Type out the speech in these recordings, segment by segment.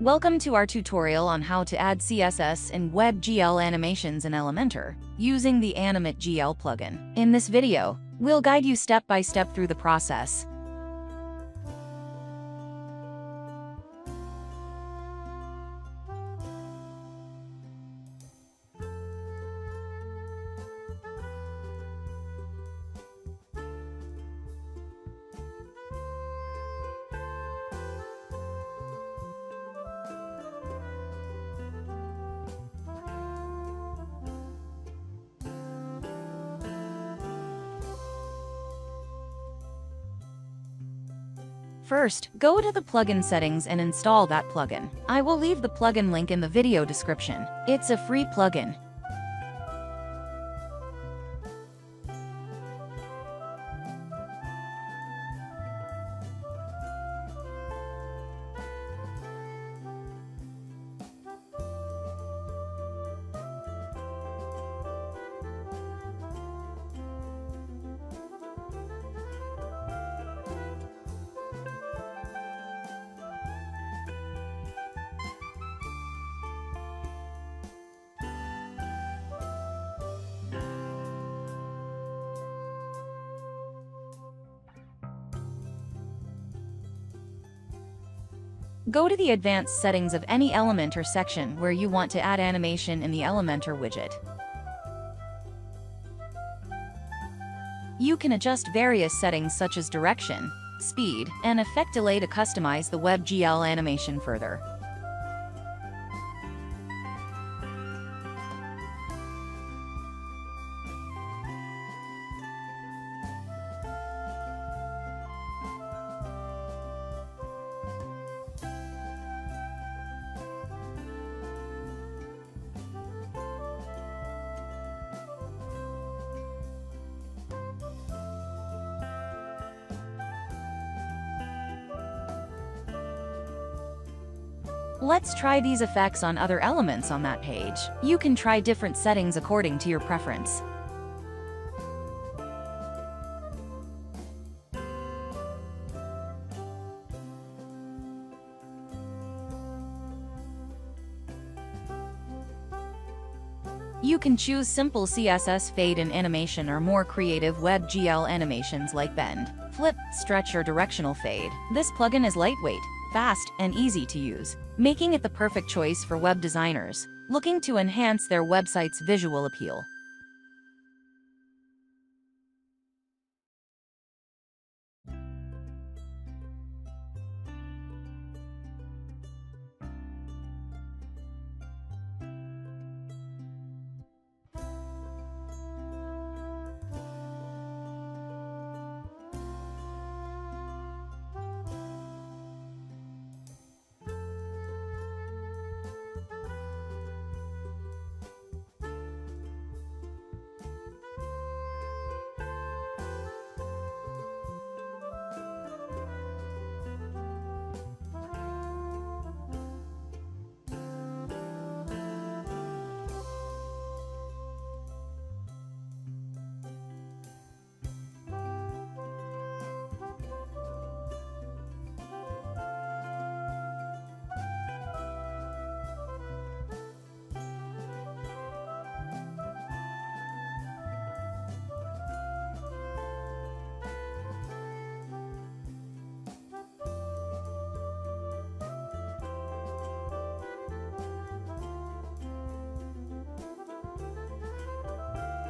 Welcome to our tutorial on how to add CSS and WebGL animations in Elementor using the AnimateGL plugin. In this video, we'll guide you step by step through the process. First, go to the plugin settings and install that plugin. I will leave the plugin link in the video description. It's a free plugin. Go to the advanced settings of any Elementor section where you want to add animation in the Elementor widget. You can adjust various settings such as direction, speed, and effect delay to customize the WebGL animation further. Let's try these effects on other elements on that page. You can try different settings according to your preference. You can choose simple CSS fade and animation or more creative WebGL animations like bend, flip, stretch or directional fade. This plugin is lightweight, fast, and easy to use, making it the perfect choice for web designers looking to enhance their website's visual appeal.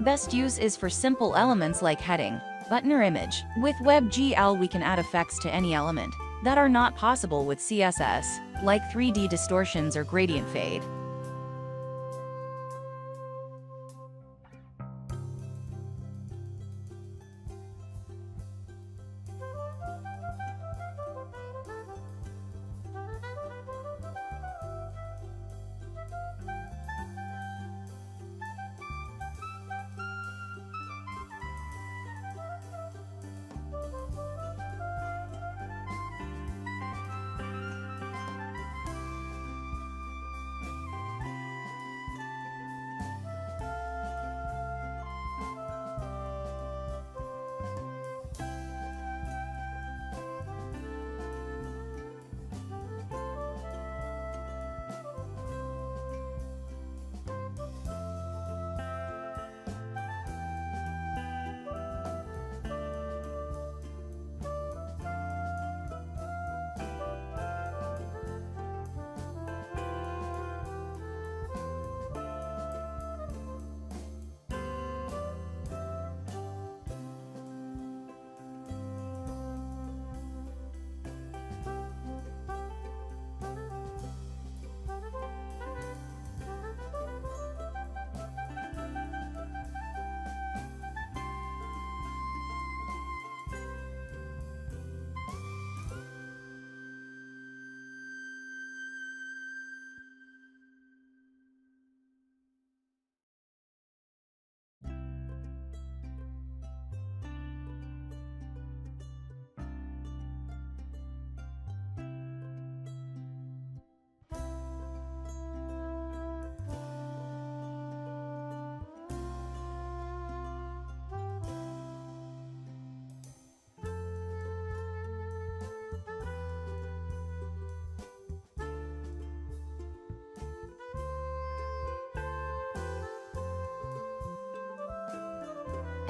Best use is for simple elements like heading, button or image. With WebGL we can add effects to any element that are not possible with CSS, like 3D distortions or gradient fade.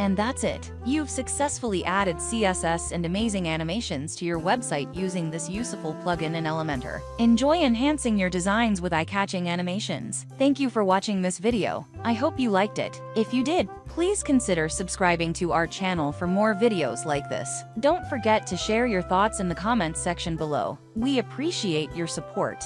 And that's it. You've successfully added CSS and amazing animations to your website using this useful plugin in Elementor. Enjoy enhancing your designs with eye-catching animations. Thank you for watching this video. I hope you liked it. If you did, please consider subscribing to our channel for more videos like this. Don't forget to share your thoughts in the comments section below. We appreciate your support.